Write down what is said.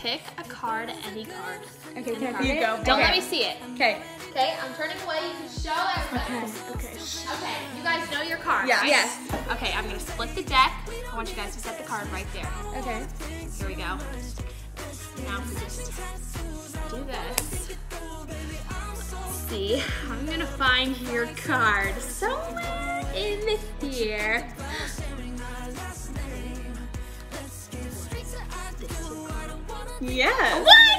pick a card, any card. Okay, can I card. see it? go. Don't Okay. let me see it. Okay. Okay, I'm turning away. You can show everybody. Okay. Okay, you guys know your card, Yeah. right? Yes. Okay, I'm gonna split the deck. I want you guys to set the card right there. Okay. Here we go. Now we just do this. See, I'm gonna find your card somewhere in here. Yes. What?